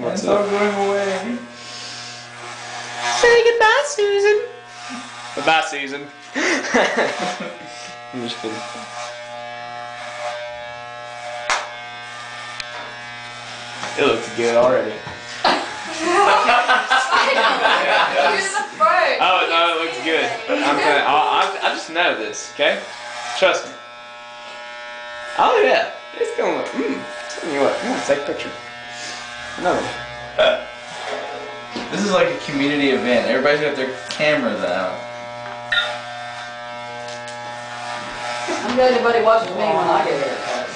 What's it's up? all going away. Say goodbye, Susan. Goodbye, Susan. I'm just kidding. It looks good already. You're the first. Oh no, it looks good. I'm gonna, I, I, I just know this, okay? Trust me. Oh yeah, it's gonna look. Mmm. Tell me what, I'm gonna take a picture. Another one. This is like a community event. Everybody's got their cameras out. I'm glad nobody watches me when I get a haircut.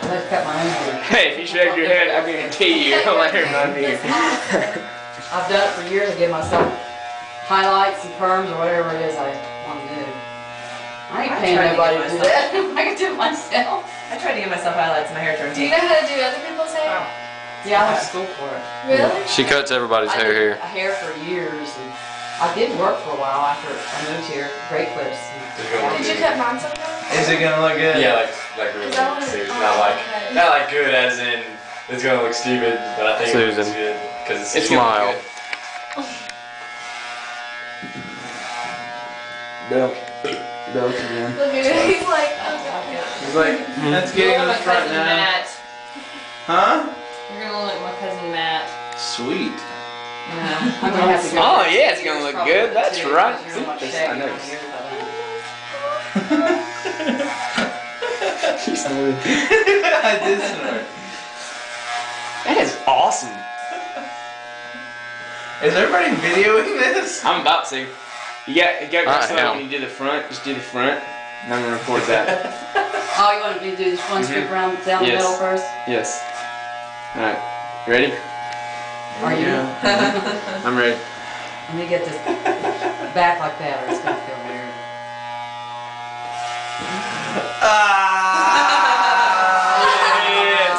I just cut my own hair. Hey, if you shake your head, I'm gonna guarantee you, I'll let everybody hear. I've done it for years. I give myself highlights and perms or whatever it is I want to do. I ain't paying tried nobody get to do that. I can do it myself. I tried to give myself highlights and my hair turned Do you know how to do other people's hair? Oh. Yeah, I went to school for it. Really? She cuts everybody's I hair did here. hair for years. And I did work for a while after I moved here. Great clips. Did you cut mine sometimes? Is it gonna look good? Yeah, like like really Is that serious. oh, Not like okay. not like good as in it's gonna look stupid, but I think it looks good because it's, It's gonna look mild. good. Belk. Belk again. Look at it. He's like, oh god. It's like, mm-hmm. let's get in the front now. Matt. Huh? You're gonna look my cousin Matt. Sweet. Yeah. I'm gonna have to go. Oh, yeah, it's gonna look good. That's Too, right. because you're See, like this- I know. on I. She snorted. I did snort. That is awesome. Is everybody videoing this? I'm about to. You got, you got I to am. when you do the front, just do the front, and I'm gonna record that. Oh, you want me to do this one mm-hmm. strip around down the middle first? yes. Alright. Ready? Are you? I'm ready. Let me get this back like that, or it's gonna feel weird. Yes!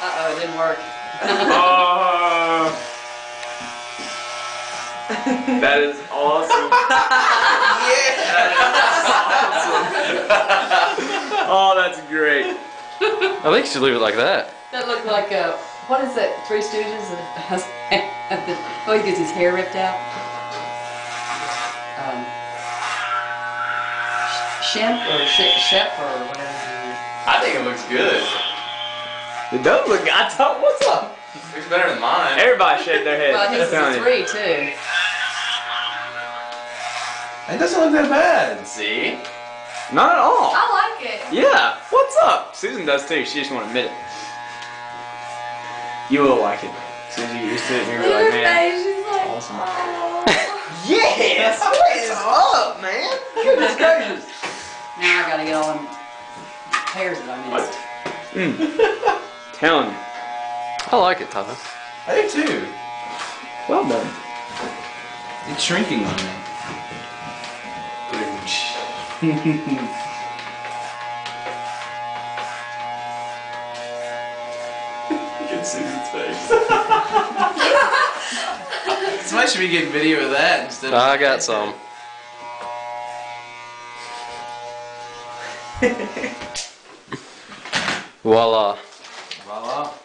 Uh oh, it didn't work. Oh! that is awesome. oh, that's great. I think you should leave it like that. That looked like uh, what is that? Three Stooges. oh, he gets his hair ripped out. Um, Shemp or Sh- Shep or whatever. his name is. I think it looks good. It does look. I thought, what's up? Looks better than mine. Everybody shaved their head. Well, I'm his is telling a three too. It doesn't look that bad. See? Not at all. I like it. Yeah. What's up? Susan does too. She just won't admit it. You will like it. As soon as you get used to it, you're like, man. She's like, awesome. oh. Yes! What is up, man? Goodness gracious. Now I gotta get all them hairs that I missed. Mm. Telling you. I like it, Tyler. I do too. Well done. It's shrinking on me. Look at Susan's face. Somebody should be getting video of that instead of. I got some. Voila. Voila.